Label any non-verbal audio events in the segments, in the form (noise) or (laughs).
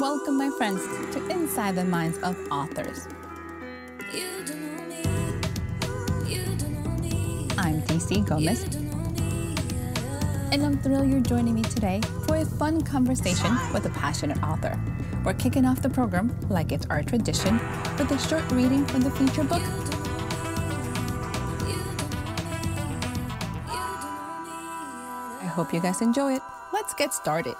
Welcome, my friends, to Inside the Minds of Authors. I'm DC Gomez, and I'm thrilled you're joining me today for a fun conversation with a passionate author. We're kicking off the program, like it's our tradition, with a short reading from the feature book. I hope you guys enjoy it. Let's get started.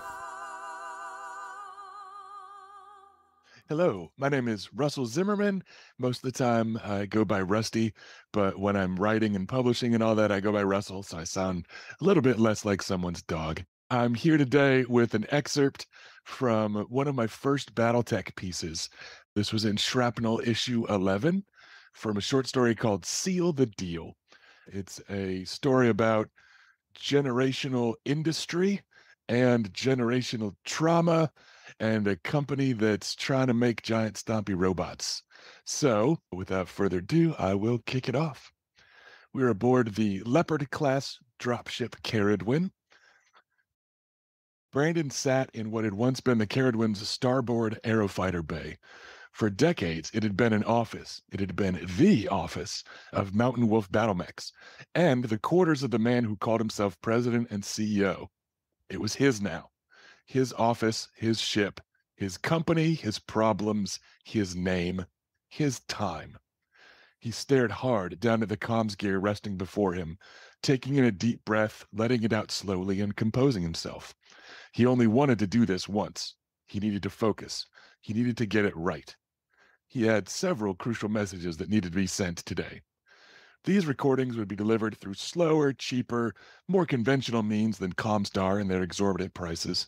Hello, my name is Russell Zimmerman. Most of the time I go by Rusty, but when I'm writing and publishing and all that, I go by Russell, so I sound a little bit less like someone's dog. I'm here today with an excerpt from one of my first Battletech pieces. This was in Shrapnel issue 11 from a short story called Seal the Deal. It's a story about generational industry and generational trauma and a company that's trying to make giant stompy robots. So, without further ado, I will kick it off. We're aboard the Leopard class dropship Caradwyn. Brandon sat in what had once been the Caradwyn's starboard aerofighter bay. For decades, it had been an office. It had been the office of Mountain Wolf Battlemechs and the quarters of the man who called himself president and CEO. It was his now his office, his ship, his company, his problems, his name, his time. He stared hard down at the comms gear resting before him, taking in a deep breath, letting it out slowly, and composing himself. He only wanted to do this once. He needed to focus. He needed to get it right. He had several crucial messages that needed to be sent today. These recordings would be delivered through slower, cheaper, more conventional means than Comstar and their exorbitant prices.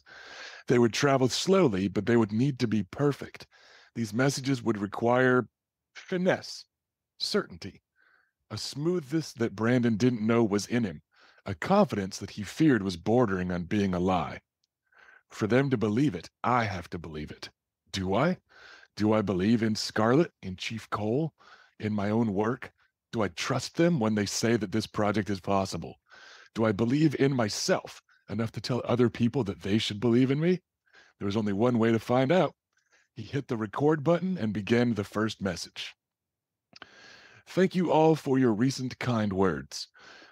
They would travel slowly, but they would need to be perfect. These messages would require finesse, certainty, a smoothness that Brandon didn't know was in him, a confidence that he feared was bordering on being a lie. For them to believe it, I have to believe it. Do I? Do I believe in Scarlet, in Chief Cole, in my own work? Do I trust them when they say that this project is possible? Do I believe in myself enough to tell other people that they should believe in me? There was only one way to find out. He hit the record button and began the first message. Thank you all for your recent kind words.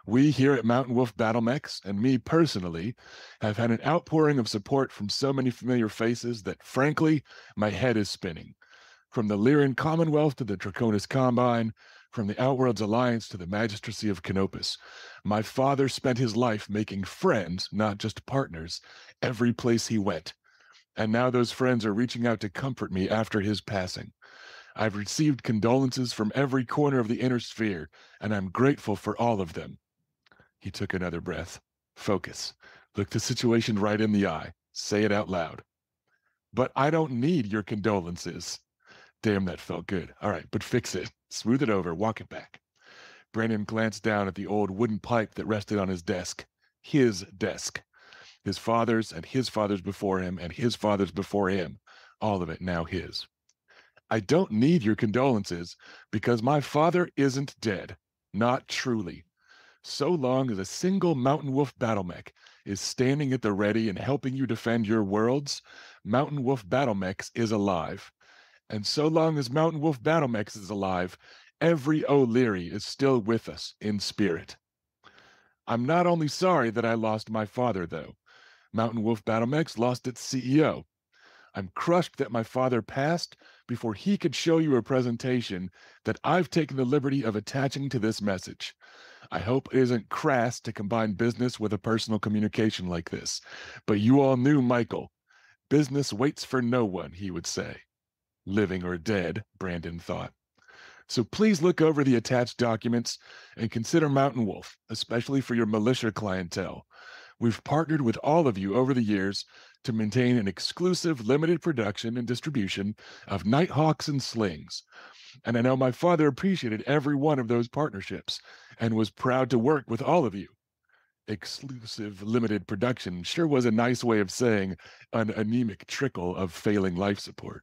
We here at Mountain Wolf Battlemechs, and me personally, have had an outpouring of support from so many familiar faces that, frankly, my head is spinning. From the Lyran Commonwealth to the Draconis Combine, from the Outworlds Alliance to the Magistracy of Canopus. My father spent his life making friends, not just partners, every place he went. And now those friends are reaching out to comfort me after his passing. I've received condolences from every corner of the inner sphere, and I'm grateful for all of them. He took another breath. Focus. Look the situation right in the eye. Say it out loud. But I don't need your condolences. Damn, that felt good. All right, but fix it. Smooth it over, walk it back. Brandon glanced down at the old wooden pipe that rested on his desk. His desk. His father's and his father's before him and his father's before him. All of it now his. I don't need your condolences because my father isn't dead. Not truly. So long as a single Mountain Wolf battle battlemech is standing at the ready and helping you defend your worlds, Mountain Wolf battle Battlemechs is alive. And so long as Mountain Wolf Battlemechs is alive, every O'Leary is still with us in spirit. I'm not only sorry that I lost my father, though. Mountain Wolf Battlemechs lost its CEO. I'm crushed that my father passed before he could show you a presentation that I've taken the liberty of attaching to this message. I hope it isn't crass to combine business with a personal communication like this, but you all knew Michael. Business waits for no one, he would say living or dead, Brandon thought. So please look over the attached documents and consider Mountain Wolf, especially for your militia clientele. We've partnered with all of you over the years to maintain an exclusive limited production and distribution of Nighthawks and Slings. And I know my father appreciated every one of those partnerships and was proud to work with all of you exclusive limited production sure was a nice way of saying an anemic trickle of failing life support.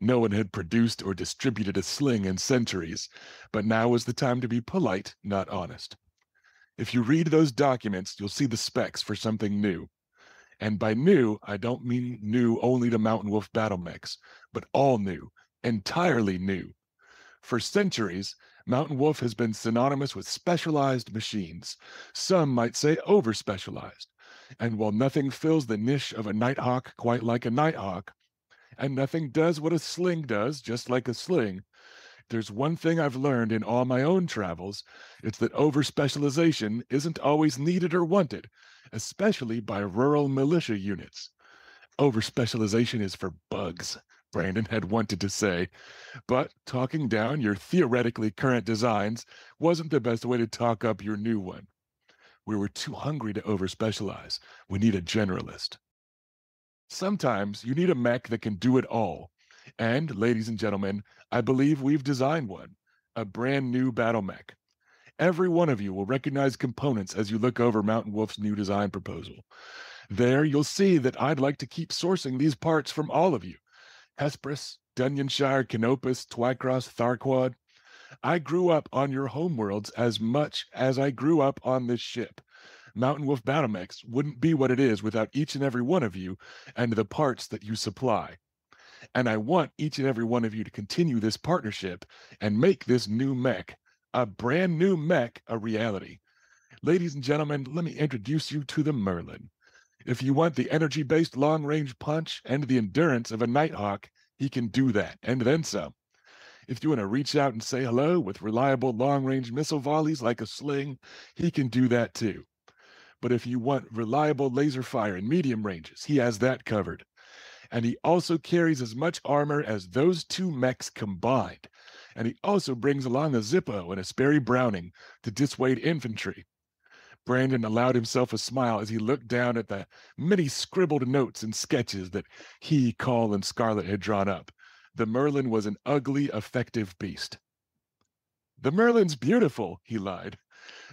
No one had produced or distributed a sling in centuries, but now was the time to be polite, not honest. If you read those documents, you'll see the specs for something new. And by new, I don't mean new only to Mountain Wolf battle mechs, but all new, entirely new. For centuries, Mountain Wolf has been synonymous with specialized machines. Some might say over specialized. And while nothing fills the niche of a Nighthawk quite like a Nighthawk, and nothing does what a sling does just like a sling, there's one thing I've learned in all my own travels it's that over specialization isn't always needed or wanted, especially by rural militia units. Over specialization is for bugs, Brandon had wanted to say, but talking down your theoretically current designs wasn't the best way to talk up your new one. We were too hungry to over specialize. We need a generalist. Sometimes you need a mech that can do it all. And, ladies and gentlemen, I believe we've designed one a brand new battle mech. Every one of you will recognize components as you look over Mountain Wolf's new design proposal. There, you'll see that I'd like to keep sourcing these parts from all of you Hesperus, Dunyanshire, Canopus, Twycross, Tharkad. I grew up on your homeworlds as much as I grew up on this ship. Mountain Wolf Battle wouldn't be what it is without each and every one of you and the parts that you supply. And I want each and every one of you to continue this partnership and make this new mech, a brand new mech, a reality. Ladies and gentlemen, let me introduce you to the Merlin. If you want the energy based long range punch and the endurance of a Nighthawk, he can do that and then some. If you want to reach out and say hello with reliable long range missile volleys like a sling, he can do that too. But if you want reliable laser fire in medium ranges, he has that covered. And he also carries as much armor as those two mechs combined. And he also brings along a Zippo and a Sperry Browning to dissuade infantry. Brandon allowed himself a smile as he looked down at the many scribbled notes and sketches that he, Call, and Scarlet had drawn up. The Merlin was an ugly, effective beast. The Merlin's beautiful, he lied.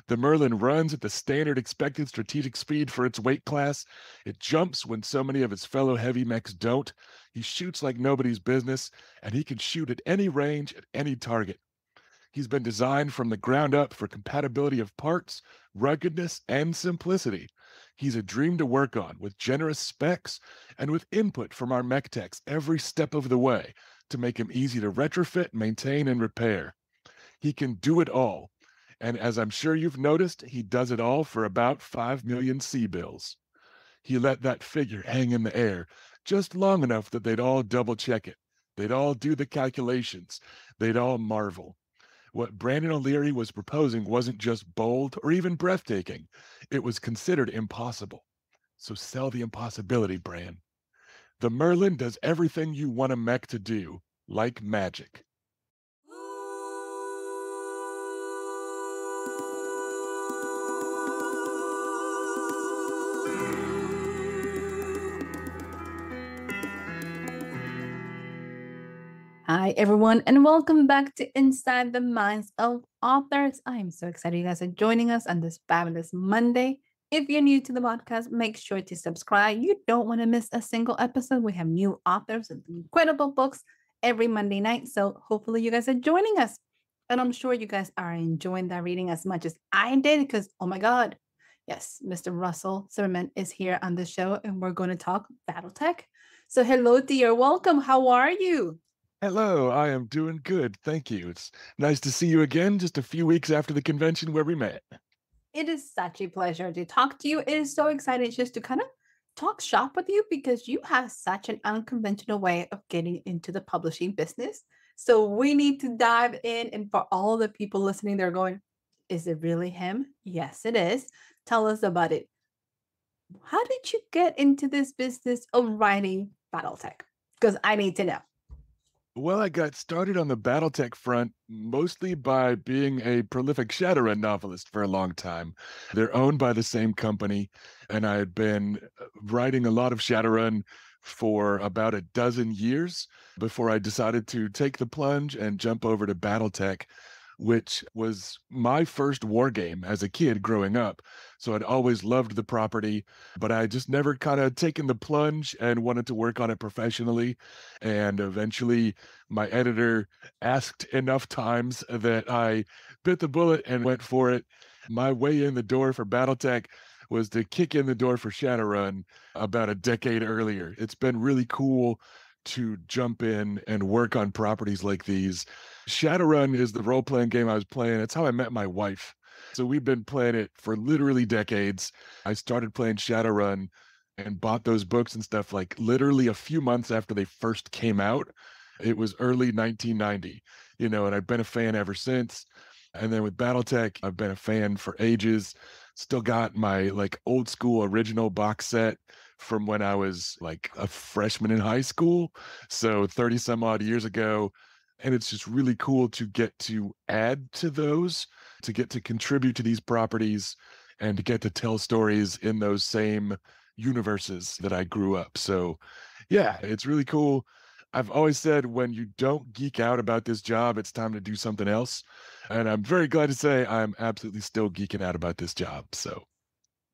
The Merlin runs at the standard expected strategic speed for its weight class. It jumps when so many of its fellow heavy mechs don't. He shoots like nobody's business, and he can shoot at any range at any target. He's been designed from the ground up for compatibility of parts, ruggedness, and simplicity. He's a dream to work on with generous specs and with input from our mech techs every step of the way to make him easy to retrofit, maintain, and repair. He can do it all. And as I'm sure you've noticed, he does it all for about 5 million C bills. He let that figure hang in the air just long enough that they'd all double check it. They'd all do the calculations. They'd all marvel. What Brandon O'Leary was proposing wasn't just bold or even breathtaking, it was considered impossible. So sell the impossibility, Bran. The Merlin does everything you want a mech to do, like magic. Hi, everyone, and welcome back to Inside the Minds of Authors. I am so excited you guys are joining us on this fabulous Monday. If you're new to the podcast, make sure to subscribe. You don't want to miss a single episode. We have new authors and incredible books every Monday night. So hopefully, you guys are joining us. And I'm sure you guys are enjoying that reading as much as I did because, oh my God, yes, Mr. Russell Zimmerman is here on the show and we're going to talk Battletech. So, hello, dear. Welcome. How are you? Hello, I am doing good. Thank you. It's nice to see you again just a few weeks after the convention where we met. It is such a pleasure to talk to you. It is so exciting just to kind of talk shop with you because you have such an unconventional way of getting into the publishing business. So we need to dive in. And for all the people listening, they're going, is it really him? Yes, it is. Tell us about it. How did you get into this business of writing Battletech? Because I need to know. Well, I got started on the Battletech front mostly by being a prolific Shadowrun novelist for a long time. They're owned by the same company, and I had been uh, writing a lot of Shadowrun for about a dozen years before I decided to take the plunge and jump over to Battletech which was my first war game as a kid growing up. So I'd always loved the property, but I just never kind of taken the plunge and wanted to work on it professionally. And eventually, my editor asked enough times that I bit the bullet and went for it. My way in the door for Battletech was to kick in the door for Shadowrun about a decade earlier. It's been really cool to jump in and work on properties like these. Shadowrun is the role playing game I was playing. It's how I met my wife. So we've been playing it for literally decades. I started playing Shadowrun and bought those books and stuff like literally a few months after they first came out. It was early 1990, you know, and I've been a fan ever since. And then with Battletech, I've been a fan for ages. Still got my like old school original box set from when I was like a freshman in high school. So 30 some odd years ago. And it's just really cool to get to add to those, to get to contribute to these properties and to get to tell stories in those same universes that I grew up. So, yeah, it's really cool. I've always said when you don't geek out about this job, it's time to do something else. And I'm very glad to say I'm absolutely still geeking out about this job. So,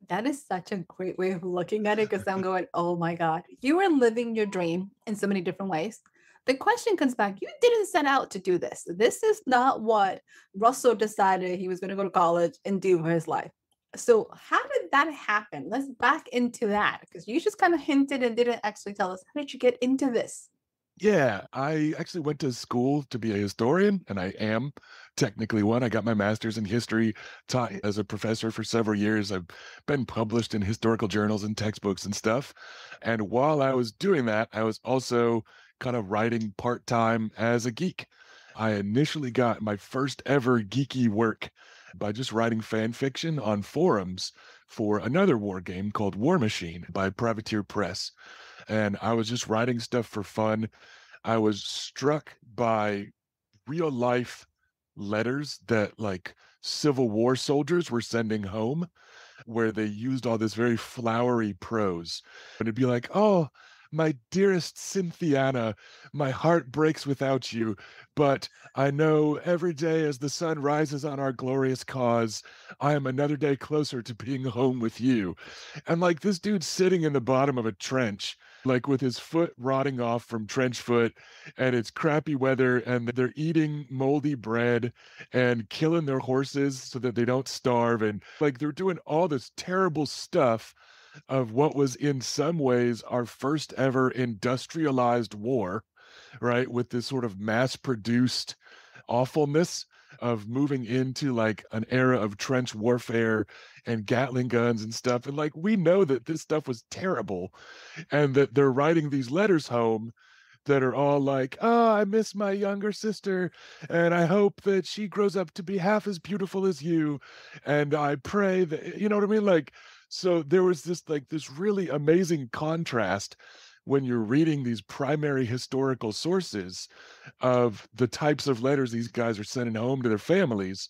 That is such a great way of looking at it because I'm (laughs) going, oh my God, you are living your dream in so many different ways. The question comes back, you didn't set out to do this. This is not what Russell decided he was going to go to college and do for his life. So, how did that happen? Let's back into that because you just kind of hinted and didn't actually tell us. How did you get into this? yeah, I actually went to school to be a historian, and I am technically one. I got my master's in history, taught as a professor for several years. I've been published in historical journals and textbooks and stuff. And while I was doing that, I was also kind of writing part time as a geek. I initially got my first ever geeky work by just writing fan fiction on forums for another war game called Warmachine by Privateer Press. And I was just writing stuff for fun. I was struck by real life letters that like Civil War soldiers were sending home, where they used all this very flowery prose. And it'd be like, oh, my dearest Cynthiana, my heart breaks without you, but I know every day as the sun rises on our glorious cause, I am another day closer to being home with you. And like this dude sitting in the bottom of a trench, like with his foot rotting off from trench foot, and it's crappy weather, and they're eating moldy bread and killing their horses so that they don't starve. And like they're doing all this terrible stuff of what was in some ways our first ever industrialized war, right? With this sort of mass produced awfulness of moving into like an era of trench warfare and Gatling guns and stuff. And like we know that this stuff was terrible and that they're writing these letters home that are all like, "Oh, I miss my younger sister, and I hope that she grows up to be half as beautiful as you, and I pray that you know what I mean." Like, so there was this like this really amazing contrast when you're reading these primary historical sources of the types of letters these guys are sending home to their families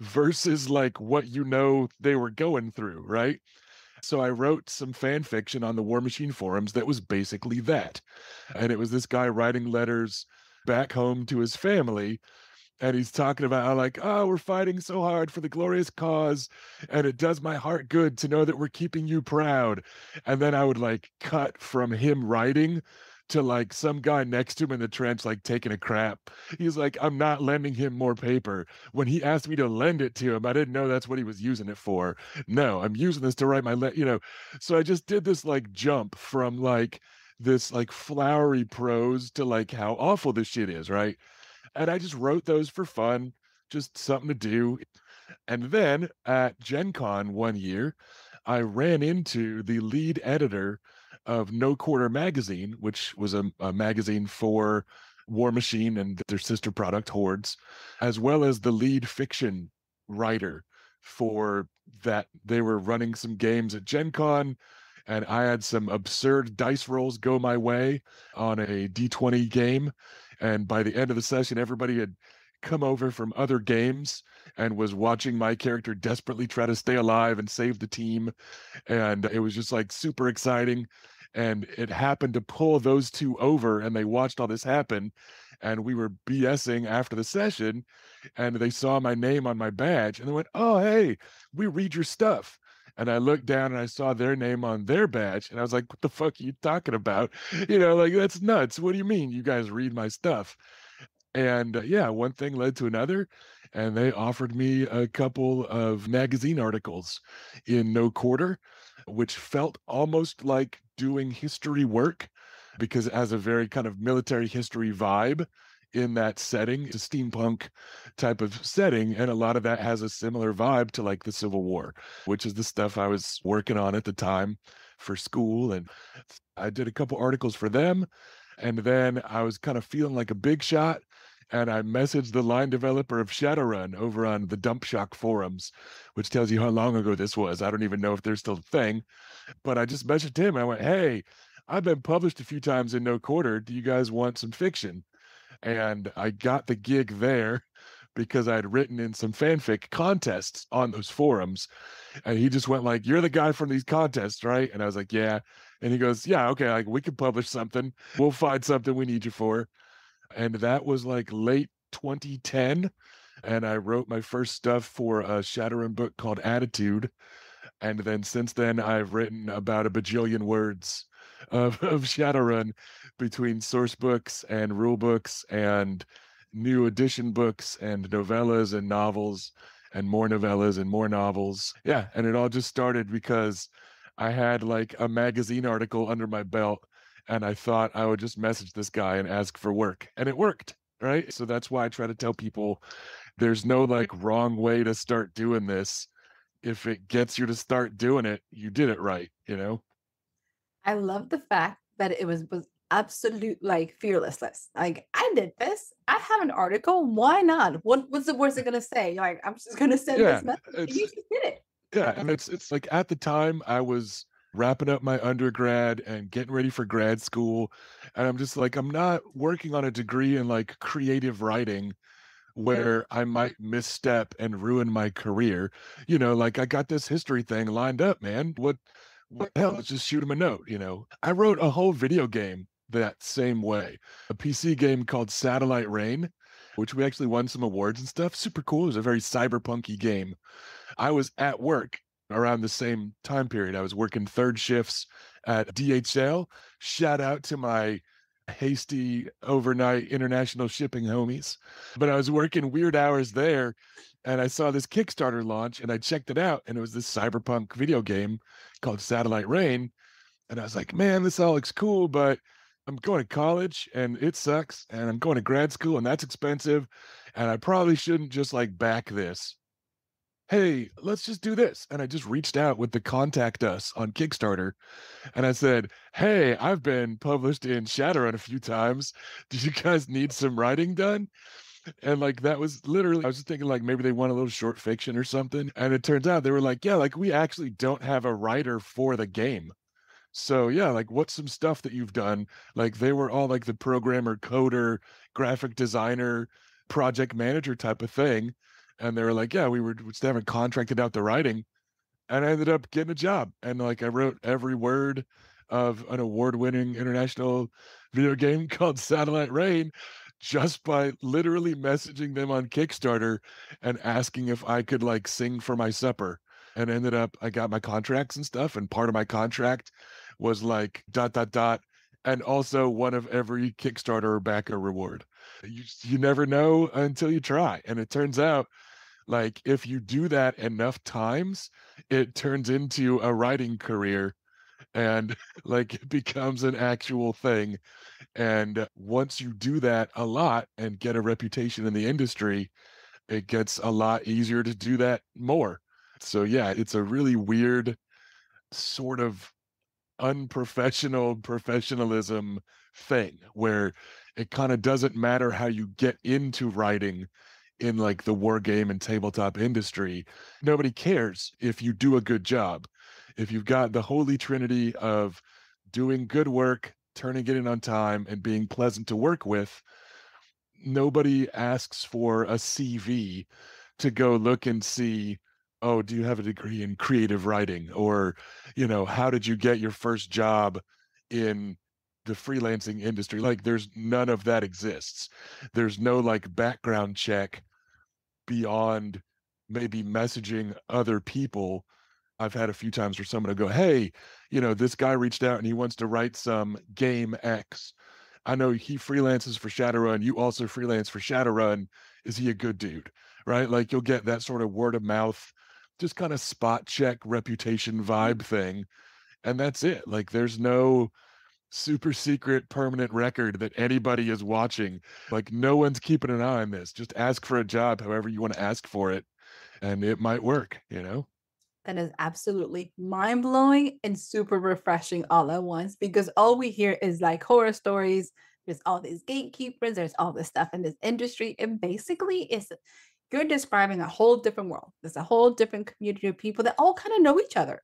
versus like what you know they were going through, right? So I wrote some fan fiction on the Warmachine forums that was basically that. And it was this guy writing letters back home to his family. And he's talking about how, like, oh, we're fighting so hard for the glorious cause. And it does my heart good to know that we're keeping you proud. And then I would like cut from him writing to like some guy next to him in the trench, like taking a crap. He's like, I'm not lending him more paper. When he asked me to lend it to him, I didn't know that's what he was using it for. No, I'm using this to write my, le-, you know. So I just did this like jump from like this like flowery prose to like how awful this shit is, right? And I just wrote those for fun, just something to do. And then at Gen Con one year, I ran into the lead editor of No Quarter Magazine, which was a, a magazine for Warmachine and their sister product, Hordes, as well as the lead fiction writer for that. They were running some games at Gen Con, and I had some absurd dice rolls go my way on a D20 game. And by the end of the session, everybody had come over from other games and was watching my character desperately try to stay alive and save the team. And it was just like super exciting and it happened to pull those two over and they watched all this happen and we were bsing after the session and they saw my name on my badge and they went oh hey we read your stuff and i looked down and i saw their name on their badge and i was like what the fuck are you talking about? (laughs) You know like that's nuts. What do you mean? You guys read my stuff. And uh, yeah one thing led to another and they offered me a couple of magazine articles in No Quarter, which felt almost like doing history work because it has a very kind of military history vibe in that setting. It's a steampunk type of setting. And a lot of that has a similar vibe to like the Civil War, which is the stuff I was working on at the time for school. And I did a couple articles for them. And then I was kind of feeling like a big shot. And I messaged the line developer of Shadowrun over on the Dumpshock forums, which tells you how long ago this was. I don't even know if there's still a thing, but I just messaged him. I went, Hey, I've been published a few times in No Quarter. Do you guys want some fiction? And I got the gig there because I had written in some fanfic contests on those forums. And he just went like, You're the guy from these contests, right? And I was like, Yeah. And he goes, Yeah, okay, like we can publish something. We'll find something we need you for. And that was like late 2010. And I wrote my first stuff for a Shadowrun book called Attitude. And then since then, I've written about a bajillion words of, of Shadowrun between source books and rule books and new edition books and novellas and novels and more novellas and more novels. Yeah. And it all just started because I had like a magazine article under my belt and I thought I would just message this guy and ask for work. And it worked. Right. So that's why I try to tell people there's no like wrong way to start doing this. If it gets you to start doing it, you did it right, you know? I love the fact that it was was absolute like fearlessness. Like I did this. I have an article. Why not? What what's the worst they're gonna say? Like I'm just gonna send Yeah. this message. You just did it. yeah, and it's it's like at the time I was wrapping up my undergrad and getting ready for grad school. And I'm just like, I'm not working on a degree in like creative writing where I might misstep and ruin my career. You know, like I got this history thing lined up, man. What what the hell? Let's just shoot him a note, you know. I wrote a whole video game that same way. A PC game called Satellite Reign, which we actually won some awards and stuff. Super cool. It was a very cyberpunky game. I was at work around the same time period. I was working third shifts at DHL. Shout out to my hasty overnight international shipping homies. But I was working weird hours there and I saw this Kickstarter launch and I checked it out and it was this cyberpunk video game called Satellite Reign. And I was like, man, this all looks cool, but I'm going to college and it sucks. And I'm going to grad school and that's expensive. And I probably shouldn't just like back this hey, let's just do this. And I just reached out with the contact us on Kickstarter and I said, hey, I've been published in Shadowrun a few times. Do you guys need some writing done? And like that was literally, I was just thinking like maybe they want a little short fiction or something. And it turns out they were like, yeah, like we actually don't have a writer for the game. So yeah, like what's some stuff that you've done? Like they were all like the programmer, coder, graphic designer, project manager type of thing. And they were like, yeah, we were we just haven't contracted out the writing. And I ended up getting a job. And like I wrote every word of an award-winning international video game (laughs) called Satellite Reign just by literally messaging them on Kickstarter and asking if I could like sing for my supper. And ended up I got my contracts and stuff. And part of my contract was like dot dot dot and also one of every Kickstarter or backer reward. You you never know until you try. And it turns out like if you do that enough times, it turns into a writing career and (laughs) like it becomes an actual thing. And once you do that a lot and get a reputation in the industry, it gets a lot easier to do that more. So yeah, it's a really weird sort of unprofessional (laughs) professionalism thing where it kind of doesn't matter how you get into writing in like the war game and tabletop industry. Nobody cares if you do a good job. If you've got the holy trinity of doing good work, turning it in on time, and being pleasant to work with, nobody asks for a CV to go look and see, oh, do you have a degree in creative writing? Or, you know, how did you get your first job in the freelancing industry? Like, there's none of that exists. There's no like background check beyond maybe messaging other people. I've had a few times where someone will go, Hey, you know, this guy reached out and he wants to write some game X. I know he freelances for Shadowrun. You also freelance for Shadowrun. Is he a good dude? right? Like you'll get that sort of word of mouth, just kind of spot check reputation vibe mm-hmm. thing. And that's it. Like there's no super secret permanent record that anybody is watching. Like no one's keeping an eye on this. Just ask for a job however you want to ask for it and it might work, you know? That is absolutely mind blowing and super refreshing all at once because all we hear is like horror stories. There's all these gatekeepers, there's all this stuff in this industry. And basically, it's you're describing a whole different world. There's a whole different community of people that all kind of know each other.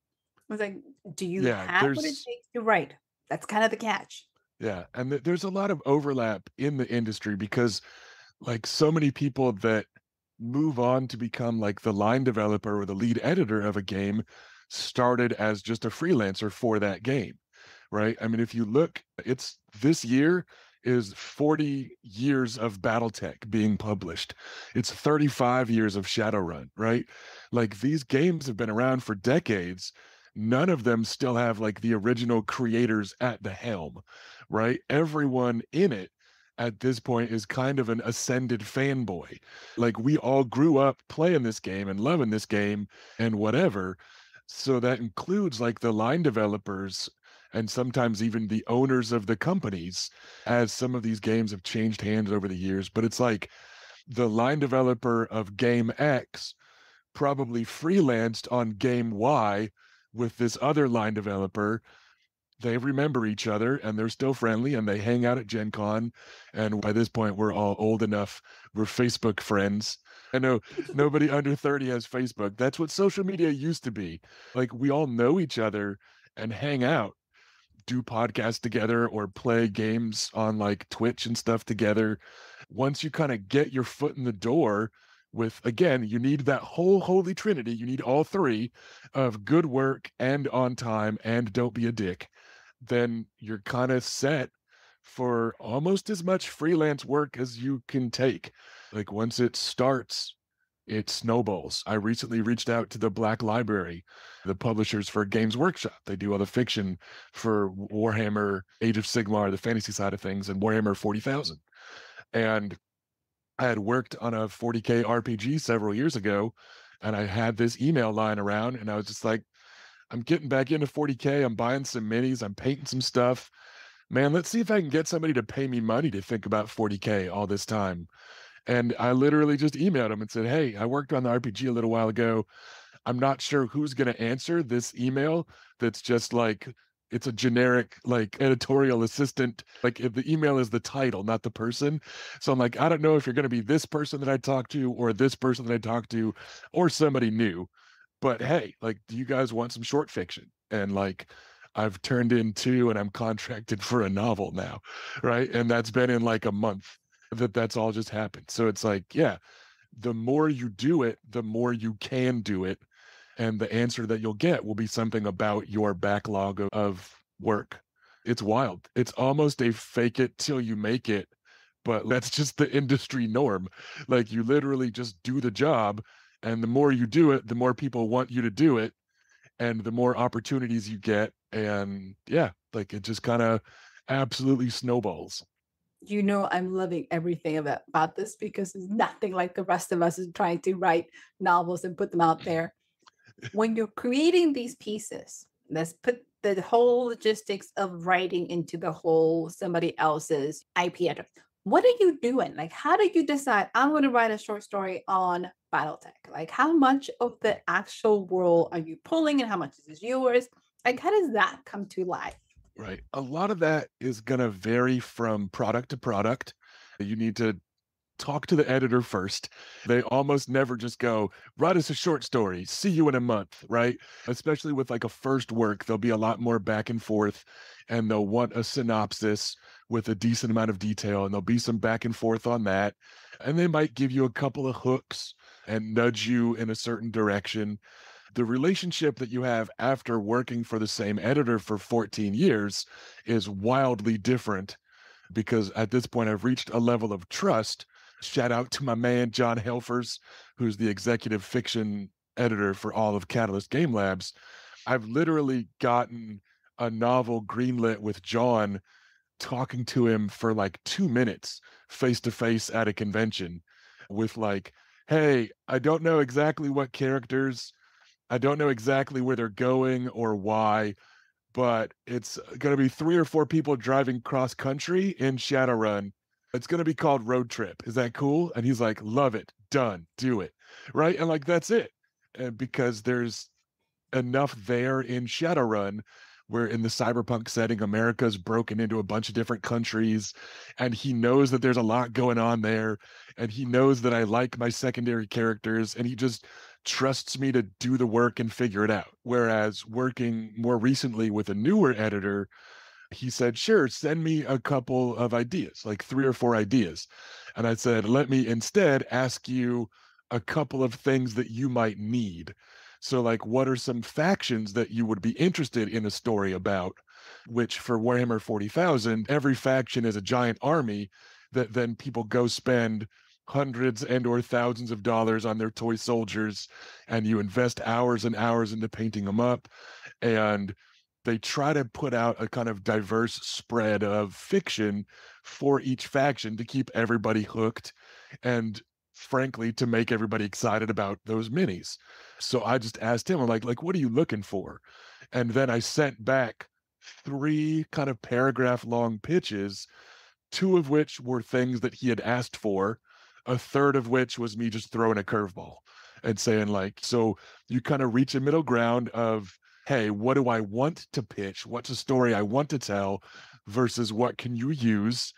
I was like, do you Yeah, have what it there's takes to write? That's kind of the catch. yeah, and th- there's a lot of overlap in the industry because like so many people that move on to become like the line developer or the lead editor of a game started as just a freelancer for that game, right? I mean, if you look, it's this year is 40 years of Battletech being published. It's 35 years of Shadowrun, right? Like these games have been around for decades. None of them still have like the original creators at the helm, right? Everyone in it at this point is kind of an ascended fanboy. Like we all grew up playing this game and loving this game and whatever. So that includes like the line developers and sometimes even the owners of the companies, as some of these games have changed hands over the years. But it's like the line developer of game X probably freelanced on game Y with this other line developer they remember each other and they're still friendly and they hang out at Gen Con. And by this point, we're all old enough. We're Facebook friends. I know nobody (laughs) under 30 has Facebook. That's what social media used to be. Like we all know each other and hang out, do podcasts together or play games on like Twitch and stuff together. Once you kind of get your foot in the door, with again, you need that whole holy trinity. You need all three of good work and on time and don't be a dick then you're kind of set for almost as much freelance work as you can take. Like once it starts, it snowballs. I recently reached out to the Black Library, the publishers for Games Workshop. They do all the fiction for Warhammer, Age of Sigmar, the fantasy side of things, and Warhammer 40,000. And I had worked on a 40K RPG several years ago, and I had this email lying around, and I was just like, I'm getting back into 40K. I'm buying some minis. I'm painting some stuff. Man, let's see if I can get somebody to pay me money to think about 40K all this time. And I literally just emailed him and said, Hey, I worked on the RPG a little while ago. I'm not sure who's going to answer this email that's just like, it's a generic like editorial assistant like if the email is the title not the person so i'm like i don't know if you're going to be this person that i talked to or this person that i talked to or somebody new but hey, like, do you guys want some short fiction? And like, I've turned in two and I'm contracted for a novel now. Right. And that's been in like a month that that's all just happened. So it's like, yeah, the more you do it, the more you can do it. And the answer that you'll get will be something about your backlog of, of work. It's wild. It's almost a fake it till you make it, but (laughs) that's just the industry norm. Like you literally just do the job and the more you do it the more people want you to do it and the more opportunities you get and yeah like it just kind of absolutely snowballs You know, I'm loving everything about, about this because it's nothing like the rest of us is trying to write novels and put them out (laughs) there. When you're creating these pieces, let's put the whole logistics of writing into the whole somebody else's IP address. What are you doing? Like, how do you decide I'm going to write a short story on Battletech? Like, how much of the actual world are you pulling and how much is yours? Like, how does that come to life? right a lot of that is going to vary from product to product you need to talk to the editor first. They almost never just go, write us a short story, see you in a month, right? Especially with like a first work, there'll be a lot more back and forth and they'll want a synopsis with a decent amount of detail and there'll be some back and forth on that. And they might give you a couple of hooks and nudge you in a certain direction. The relationship that you have after working for the same editor for 14 years is wildly different because at this point I've reached a level of trust Shout out to my man John Helfers, who's the executive fiction editor for all of Catalyst Game Labs. I've literally gotten a novel greenlit with John talking to him for like two minutes face to face at a convention with like hey, I don't know exactly what characters, I don't know exactly where they're going or why, but it's going to be three or four people driving cross country in Shadowrun. It's going to be called Road Trip. Is that cool? And he's like, love it. Done. Do it. Right. And like, that's it. And because there's enough there in Shadowrun where in the cyberpunk setting, America's broken into a bunch of different countries, and he knows that there's a lot going on there, and he knows that I like my secondary characters, and he just trusts me to do the work and figure it out. Whereas working more recently with a newer editor, he said, Sure, send me a couple of ideas, like three or four ideas. And I said, Let me instead ask you a couple of things that you might need. So, like, what are some factions that you would be interested in a story about? Which for Warhammer 40,000, every faction is a giant army that then people go spend hundreds and or thousands of dollars on their toy soldiers and you invest hours and hours into painting them up and they try to put out a kind of diverse spread of fiction for each faction to keep everybody hooked and frankly to make everybody excited about those minis. So i just asked him i'm like like what are you looking for? And then i sent back three kind of paragraph long pitches two of which were things that he had asked for a third of which was me just throwing a curveball and saying like so you kind of reach a middle ground of hey what do i want to pitch? What's a story i want to tell versus what can you use?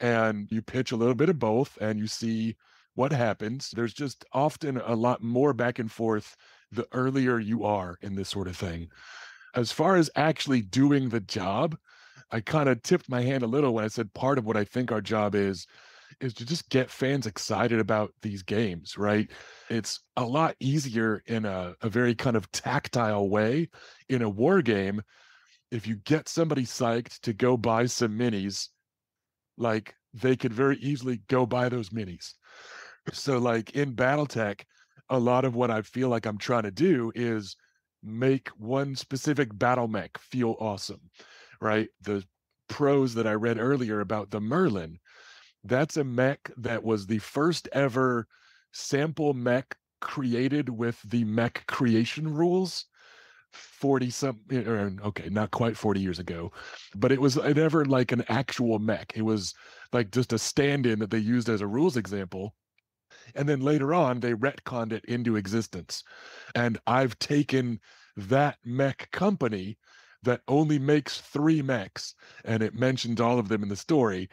And you pitch a little bit of both and you see what happens there's just often a lot more back and forth the earlier you are in this sort of thing as far as actually doing the job i kind of tipped my hand a little when i said part of what i think our job is is to just get fans excited about these games, right? It's a lot easier in a, a very kind of tactile way in a war game. If you get somebody psyched to go buy some minis, like they could very easily go buy those minis. So, like in Battletech, a lot of what I feel like I'm trying to do is make one specific battle mech feel awesome, right? The prose that I read earlier about the Merlin, that's a mech that was the first ever sample mech created with the mech creation rules 40 some eh, okay not quite 40 years ago but it was never like an actual mech it was like just a stand-in that they used as a rules example and then later on they retconned it into existence and i've taken that mech company that only makes three mechs and it mentions all of them in the story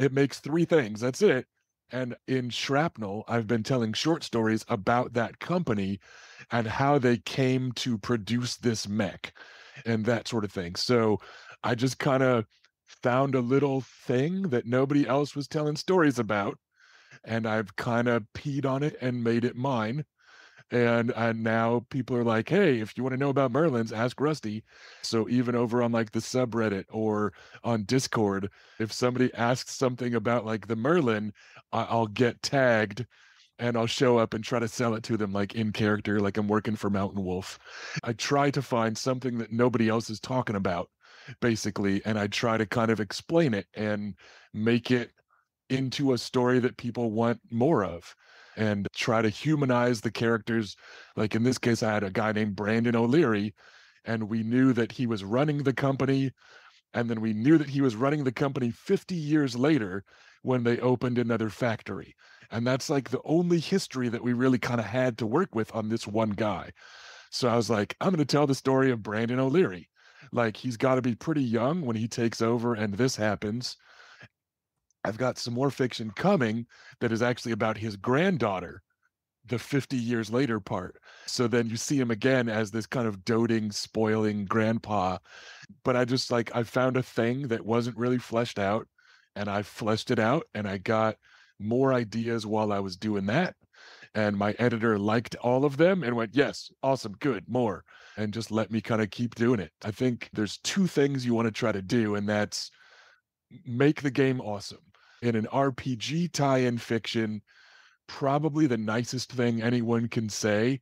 it makes three things. That's it. And in Shrapnel, I've been telling short stories about that company and how they came to produce this mech and that sort of thing. So I just kind of found a little thing that nobody else was telling stories about. And I've kind of peed on it and made it mine and and now people are like hey if you want to know about merlins ask rusty so even over on like the subreddit or on discord if somebody asks something about like the merlin i'll get tagged and I'll show up and try to sell it to them like in character, like I'm working for Mountain Wolf. I try to find something that nobody else is talking about, basically, and I try to kind of explain it and make it into a story that people want more of and try to humanize the characters. Like in this case, I had a guy named Brandon O'Leary, and we knew that he was running the company. And then we knew that he was running the company 50 years later when they opened another factory. And that's like the only history that we really kind of had to work with on this one guy. So I was like, I'm going to tell the story of Brandon O'Leary. Like he's got to be pretty young when he takes over and this happens. I've got some more fiction coming that is actually about his granddaughter, the 50 years later part. So then you see him again as this kind of doting, spoiling grandpa. But I just like, I found a thing that wasn't really fleshed out and I fleshed it out and I got more ideas while I was doing that. And my editor liked all of them and went, Yes, awesome, good, more. And just let me kind of keep doing it. I think there's two things you want to try to do, and that's make the game awesome in an RPG tie-in fiction, probably the nicest thing anyone can say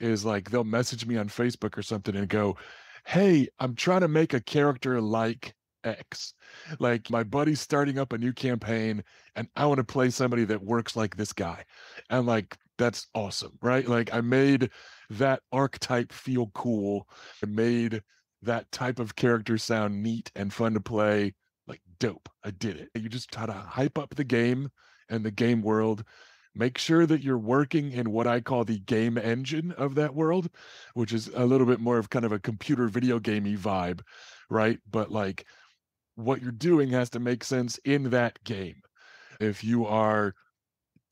is like they'll message me on Facebook or something and go, "Hey, I'm trying to make a character like X. Like my buddy's starting up a new campaign and I want to play somebody that works like this guy." And like that's awesome, right? Like I made that archetype feel cool. I made that type of character sound neat and fun to play. Like dope. I did it. You just try to hype up the game and the game world. Make sure that you're working in what I call the game engine of that world, which is a little bit more of kind of a computer video gamey vibe, right? But like what you're doing has to make sense in that game. If you are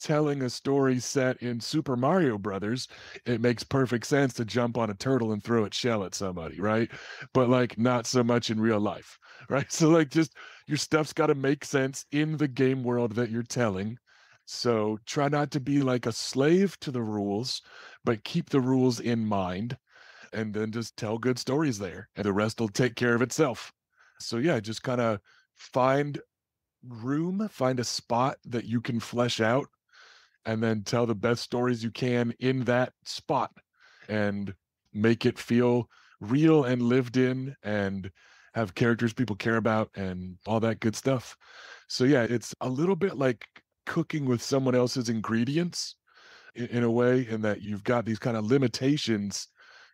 telling a story set in Super Mario Brothers, it makes perfect sense to jump on a turtle and throw its shell at somebody, right? But like not so much in real life, (laughs) right? So like just your stuff's got to make sense in the game world that you're telling. So try not to be like a slave to the rules, but keep the rules in mind and then just tell good stories there and the rest will take care of itself. So yeah, just kind of find room, find a spot that you can flesh out and then tell the best stories you can in that spot and make it feel real and lived in and have characters people care about and all that good stuff. So yeah, it's a little bit like cooking with someone else's ingredients in, in a way in that you've got these kind of limitations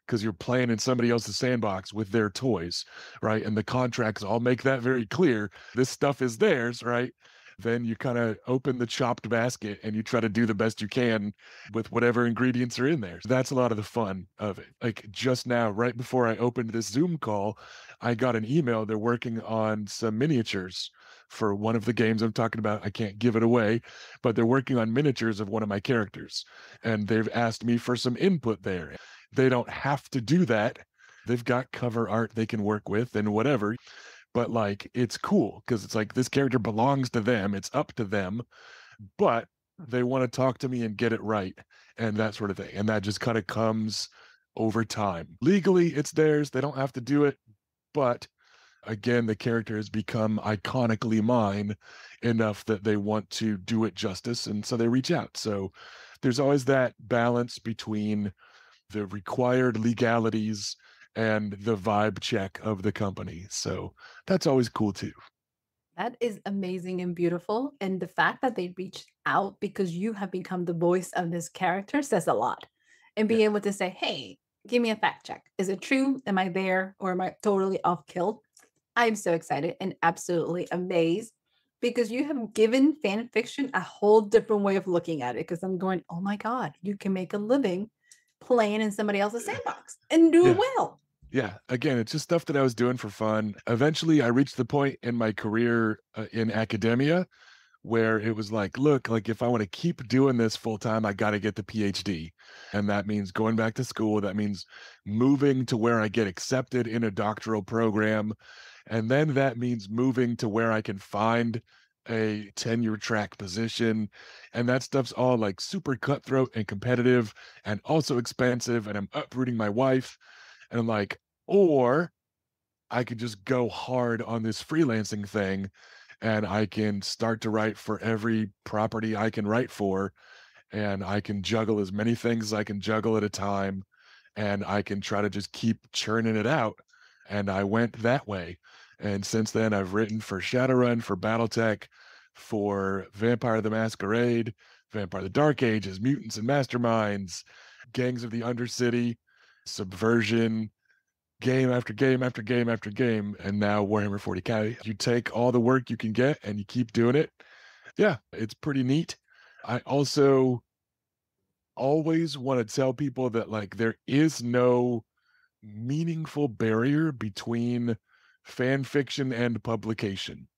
because you're playing in somebody else's sandbox with their toys, right? And the contracts all make that very clear. This stuff is theirs, right? Then you kind of open the chopped basket and you try to do the best you can with whatever ingredients are in there. So that's a lot of the fun of it. Like just now, right before I opened this Zoom call, I got an email. They're working on some miniatures for one of the games I'm talking about. I can't give it away, but they're working on miniatures of one of my characters. And they've asked me for some input there. They don't have to do that. They've got cover art they can work with and whatever. But like it's cool because it's like this character belongs to them. It's up to them. But they want to talk to me and get it right and that sort of thing. And that just kind of comes over time. Legally, it's theirs. They don't have to do it. But again, the character has become iconically mine enough that they want to do it justice. And so they reach out. So there's always that balance between the required legalities and the vibe check of the company. So that's always cool too. That is amazing and beautiful. And the fact that they reached out because you have become the voice of this character says a lot. And being able to say, hey, give me a fact check. Is it true? Am I there or am I totally off killed? I'm so excited and absolutely amazed because you have given fan fiction a whole different way of looking at it. Because I'm going, oh my God, you can make a living playing in somebody else's sandbox and do Yeah. well. Yeah. Again, it's just stuff that I was doing for fun. Eventually, I reached the point in my career uh, in academia where it was like, look, like if I want to keep doing this full time, I got to get the PhD. And that means going back to school. That means moving to where I get accepted in a doctoral program. And then that means moving to where I can find a tenure track position. And that stuff's all like super cutthroat and competitive and also expensive. And I'm uprooting my wife. And I'm like, or I could just go hard on this freelancing thing and I can start to write for every property I can write for. And I can juggle as many things as I can juggle at a time. And I can try to just keep churning it out. And I went that way. And since then, I've written for Shadowrun, for Battletech, for Vampire the Masquerade, Vampire the Dark Ages, Mutants and Masterminds, Gangs of the Undercity, Subversion, game after game after game after game, and now Warhammer 40k. You take all the work you can get and you keep doing it. Yeah, it's pretty neat. I also always want to tell people that like there is no meaningful barrier between fan fiction and publication.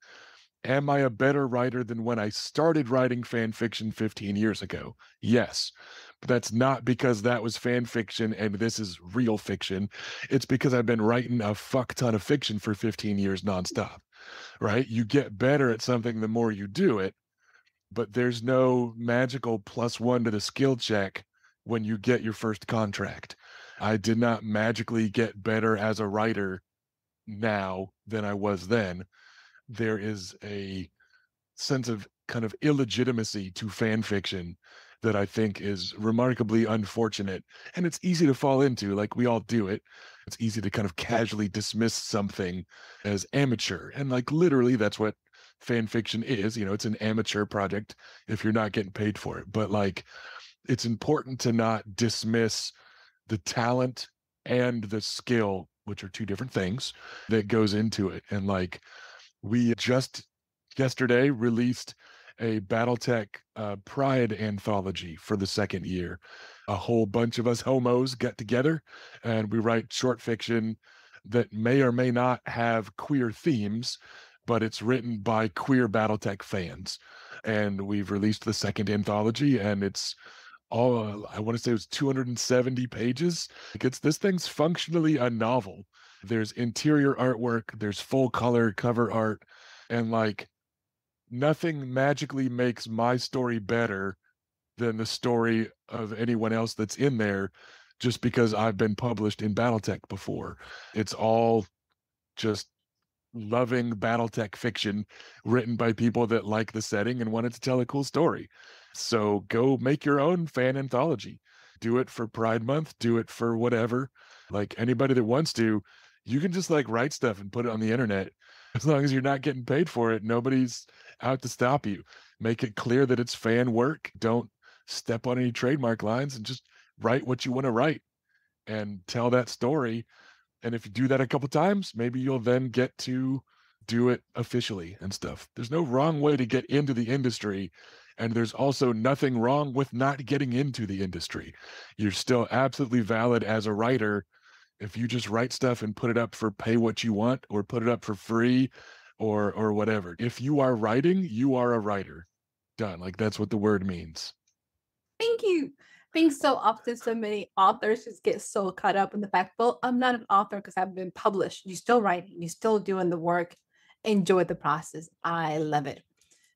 Am I a better writer than when I started writing fan fiction 15 years ago? Yes. But that's not because that was fan fiction and this is real fiction. It's because I've been writing a fuck ton of fiction for 15 years nonstop, right? You get better at something the more you do it, but there's no magical plus one to the skill check when you get your first contract. I did not magically get better as a writer now than I was then. There is a sense of kind of illegitimacy to fan fiction that I think is remarkably unfortunate. And it's easy to fall into, like we all do it. It's easy to kind of casually dismiss something as amateur. And like literally, that's what fan fiction is. You know, it's an amateur project if you're not getting paid for it. But like, it's important to not dismiss the talent and the skill, which are two different things that goes into it. And like we just yesterday released a Battletech uh, Pride anthology for the second year. A whole bunch of us homos get together and we write short fiction that may or may not have queer themes, but it's written by queer Battletech fans. And we've released the second anthology, and it's all I want to say it was 270 pages. It's this thing's functionally a novel. There's interior artwork, there's full color cover art, and like nothing magically makes my story better than the story of anyone else that's in there just because I've been published in Battletech before. It's all just loving Battletech fiction written by people that like the setting and wanted to tell a cool story. So go make your own fan anthology. Do it for Pride Month, do it for whatever. Like anybody that wants to, you can just like write stuff and put it on the internet. (laughs) As long as you're not getting paid for it, nobody's out to stop you. Make it clear that it's fan work. Don't step on any trademark lines and just write what you want to write and tell that story. And if you do that a couple times, maybe you'll then get to do it officially and stuff. There's no wrong way to get into the industry. And there's also nothing wrong with not getting into the industry. You're still absolutely valid as a writer if you just write stuff and put it up for pay what you want or put it up for free or or whatever. If you are writing, you are a writer. Done. Like that's what the word means. Thank you think so often so many authors just get so caught up in the fact, well, I'm not an author because I've been published. You're still writing, you're still doing the work. Enjoy the process. I love it.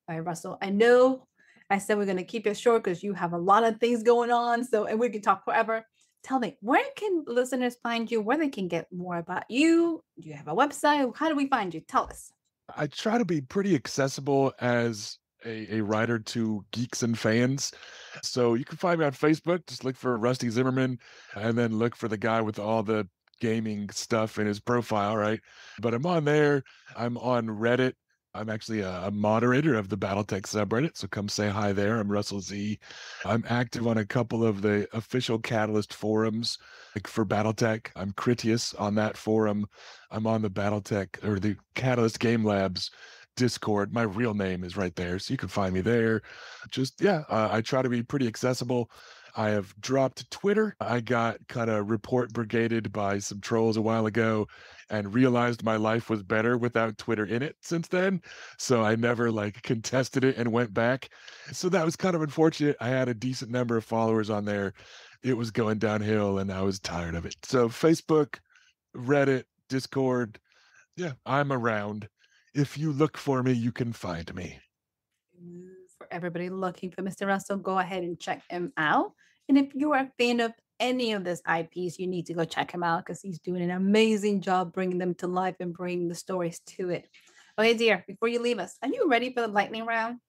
All right, Russell. I know I said we're going to keep it short because you have a lot of things going on. So, and we can talk forever. Tell me, where can listeners find you? Where they can get more about you? Do you have a website? How do we find you? Tell us. I try to be pretty accessible as a, a writer to geeks and fans. So you can find me on Facebook. Just look for Rusty Zimmerman and then look for the guy with all the gaming stuff in his profile, right? But I'm on there. I'm on Reddit. I'm actually a, moderator of the Battletech subreddit, so come say hi there. I'm Russell Z. I'm active on a couple of the official Catalyst forums, like for Battletech. I'm Critias on that forum. I'm on the Battletech or the Catalyst Game Labs Discord. My real name is right there, so you can find me there. Just yeah, uh, I try to be pretty accessible. I have dropped Twitter. I got kind of report brigaded by some trolls a while ago and realized my life was better without Twitter in it since then. So I never like contested it and went back. So that was kind of unfortunate. I had a decent number of followers on there. It was going downhill and I was tired of it. So Facebook, Reddit, Discord, yeah, I'm around if you look for me, you can find me. For everybody looking for Mr. Russell, go ahead and check him out. And if you are a fan of any of this IPs, you need to go check him out because he's doing an amazing job bringing them to life and bringing the stories to it. Okay, dear, before you leave us, are you ready for the lightning round?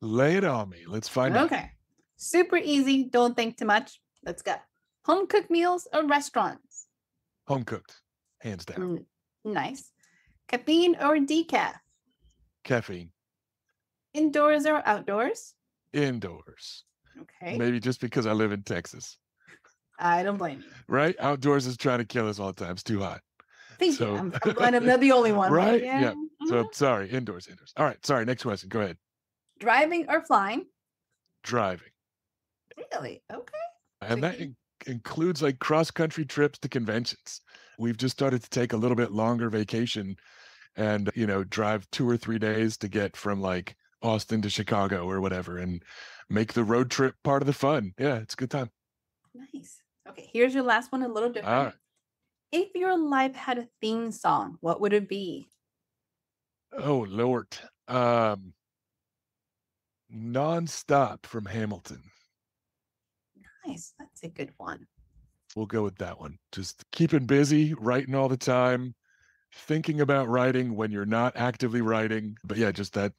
Lay it on me. Let's find okay. out. Okay. Super easy. Don't think too much. Let's go. Home cooked meals or restaurants? Home cooked, hands down. Mm, nice. Caffeine or decaf? Caffeine. Indoors or outdoors? Indoors. Okay. Maybe just because I live in Texas. I don't blame you. Right? Outdoors is trying to kill us all the time. It's too hot. Thank so, you. I'm, I'm glad I'm (laughs) not the only one. Right? Yeah. yeah. Mm-hmm. So sorry, indoors, indoors. All right. Sorry. Next question. Go ahead. Driving or flying? Driving. Really? Okay. And that in- includes like cross country trips to conventions. We've just started to take a little bit longer vacation and you know drive two or three days to get from like austin to chicago or whatever and make the road trip part of the fun. Yeah it's a good time. Nice. Okay here's your last one a little different. If your life had a theme song what would it be? Oh lord. Um non-stop from hamilton. Nice that's a good one. We'll go with that one. Just keeping busy writing all the time thinking about writing when you're not actively writing but yeah just that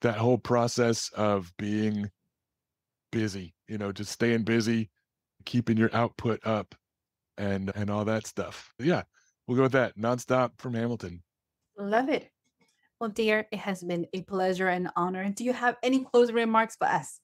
that whole process of being busy you know just staying busy keeping your output up and and all that stuff. Yeah we'll go with that nonstop from hamilton. Love it. Well dear it has been a pleasure and honor. Do you have any closing remarks for us?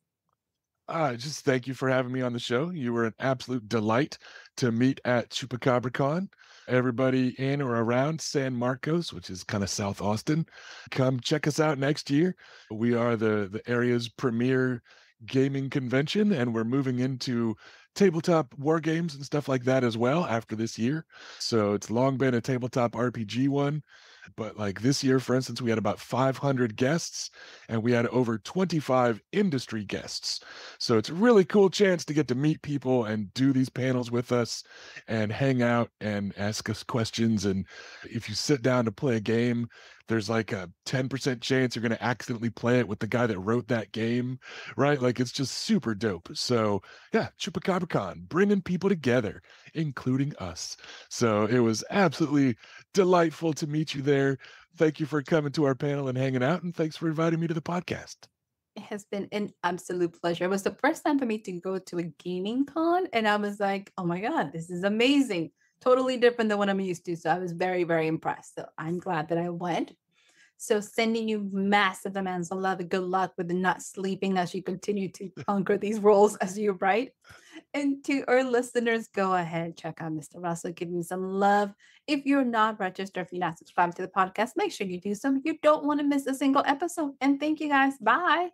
Uh, just thank you for having me on the show. You were an absolute delight to meet at ChupacabraCon. Everybody in or around San Marcos, which is kind of South Austin, come check us out next year. We are the the area's premier gaming convention, and we're moving into tabletop war games and stuff like that as well after this year. So it's long been a tabletop RPG one. But like this year, for instance, we had about 500 guests and we had over 25 industry guests. So it's a really cool chance to get to meet people and do these panels with us and hang out and ask us questions. And if you sit down to play a game, there's like a 10% chance you're going to accidentally play it with the guy that wrote that game, right? Like it's just super dope. So, yeah, ChupacabraCon, bringing people together, including us. So it was absolutely delightful to meet you there. Thank you for coming to our panel and hanging out. And thanks for inviting me to the podcast. It has been an absolute pleasure. It was the first time for me to go to a gaming con, and I was like, oh my God, this is amazing. Totally different than what I'm used to. So I was very, very impressed. So I'm glad that I went. So sending you massive amounts of love and good luck with not sleeping as you continue to (laughs) conquer these roles as you write. And to our listeners, go ahead, check out Mr. Russell, give him some love. If you're not registered, if you're not subscribed to the podcast, make sure you do so. You don't want to miss a single episode. And thank you guys. Bye.